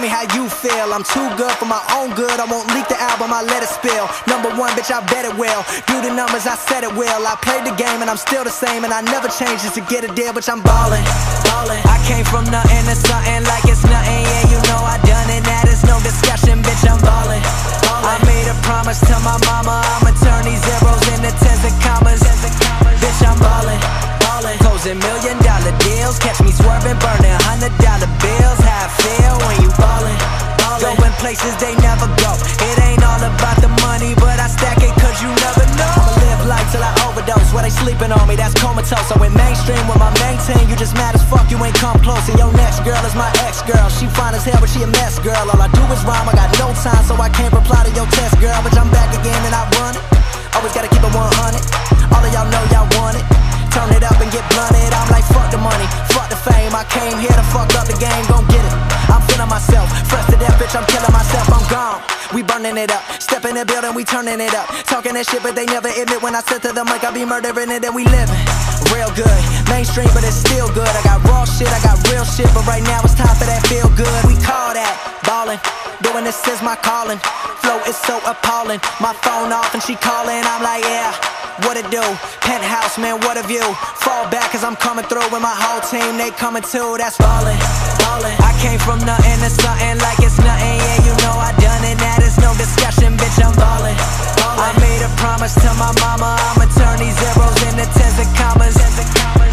Tell me how you feel. I'm too good for my own good. I won't leak the album, I let it spill. Number one, bitch, I bet it will. Do the numbers, I said it will. I played the game and I'm still the same. And I never changed just to get a deal, bitch, I'm ballin'. ballin'. I came from nothing to something like it's nothing. Yeah, you know I done sleeping on me, that's comatose. I went mainstream with my main team. You just mad as fuck, you ain't come close. And your next girl is my ex girl. She fine as hell, but she a mess girl. All I do is rhyme, I got no time, so I can't reply to your test, girl. But I'm back again and I run it. Always gotta keep it 100. All of y'all know y'all want it. Turn it up and get blunted. I'm like, fuck the money, fuck the fame. I came here to fuck up the game, gon' get it. I'm feeling myself, fresh bitch. I'm killing myself, I'm gone. We burning it up, step in the building, we turning it up. Talking that shit, but they never admit when I sit to the mic, I be murdering it and we living. Real good, mainstream, but it's still good. I got raw shit, I got real shit, but right now it's time for that feel good. We call that ballin'. Doing this is my calling. Flow is so appalling. My phone off and she calling. I'm like, yeah, what it do? Penthouse, man, what a view. Fall back cause I'm coming through with my whole team. They coming too, that's ballin' ballin'. I came from nothing to something like it's nothing. Yeah, you know I done it. That is no discussion, bitch. I'm ballin'. I made a promise to my mama. I'ma turn these zeros into tens and commas.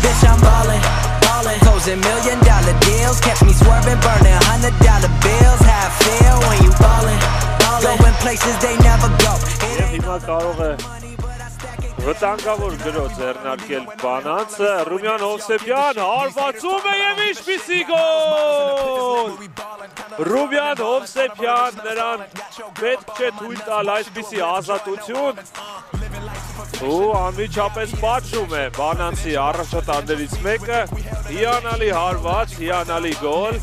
Bitch, I'm ballin'. ballin'. Closing million dollar deals. Catch me swerving, burning hundred dollar bills. How I feel when you ballin'. Going places they never go. It Եվ ain't հիմա կարող է վտանգավոր գրո ձեռնարկել բանանցը Ռումյան Հովսեփյան հարվածում է եւ ինչպիսի գոլ Ռումյան Հովսեփյան նրան պետք չէ թույլ տալ այսպիսի ազատություն ու անմիջապես պատշում է բանանցի առաջատարներից մեկը հիանալի հարված, հիանալի գոլ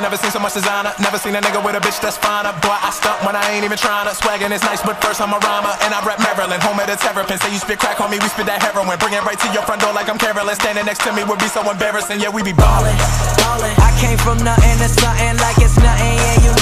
you never seen so much designer. Never seen a nigga with a bitch that's finer. Boy, I stuck when I ain't even trying to. Swaggin' is nice, but first I'm a rhymer. And I rap Maryland, home of the terrapin. Say you spit crack, homie, we spit that heroin. Bring it right to your front door like I'm Carolyn. Standing next to me would be so embarrassing. Yeah, we be ballin'. ballin'. I came from nothing to something like it's nothing. Yeah, you